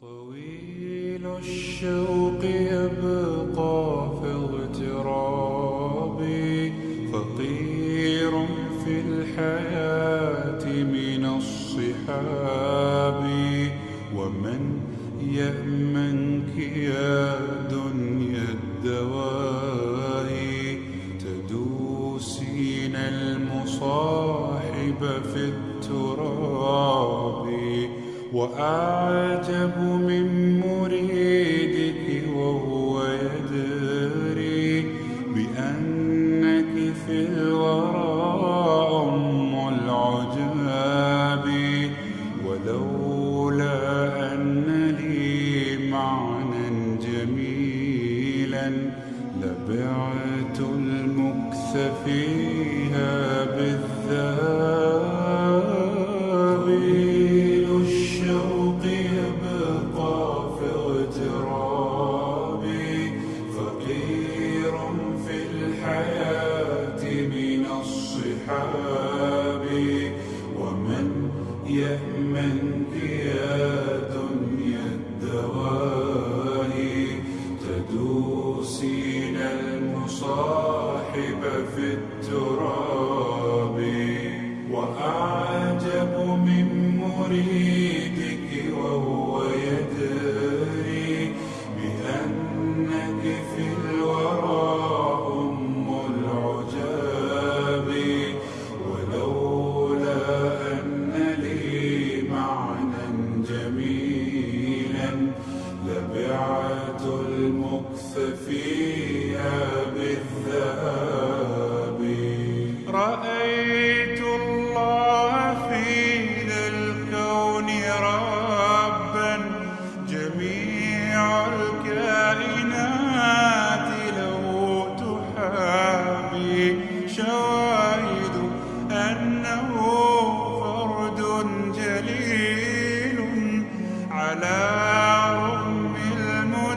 طويل الشوق يبقى في اغترابي فقير في الحياة من الصحاب. ومن يأمنك يا دنيا الدواهي تدوسين المصاحب في التراب. وأعجب من مريدك وهو يدري بأنك في الورى أم العجاب ولولا أن لي معنى جميلا لبعت المكث فيها بالذهب اغترابي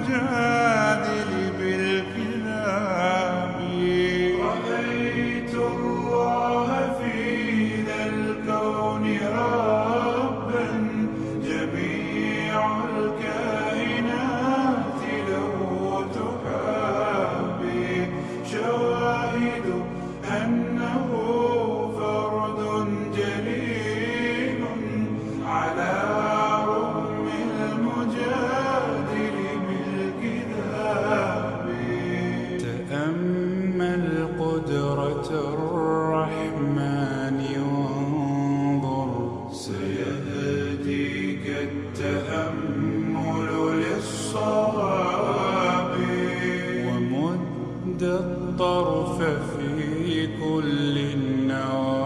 Father. كل النواحي.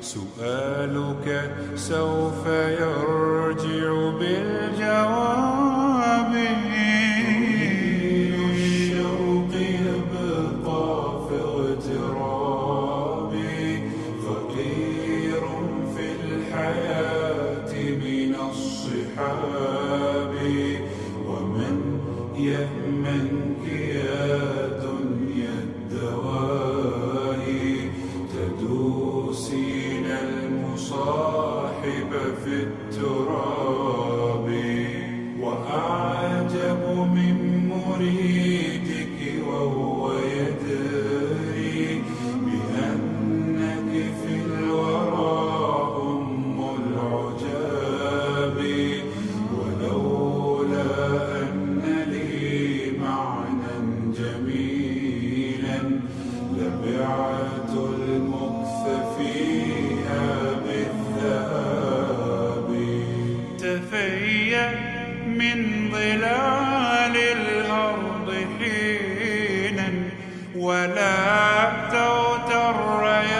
سؤالك سوف يرجع بالجواب. الشوق يبقى في اغترابي فقير في الحياة من الصحاب. ومن يأمنك يا من ظلال الأرض حينا ولا تغتر يوما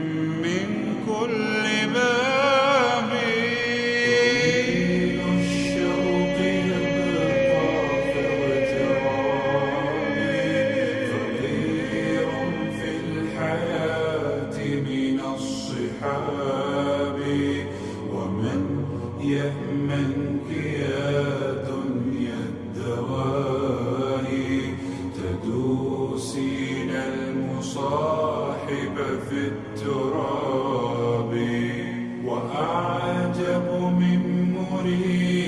حابي ومن يأمنك يا دنيا الدواني تدوسين المصاحب في التراب. وأعجب من مريد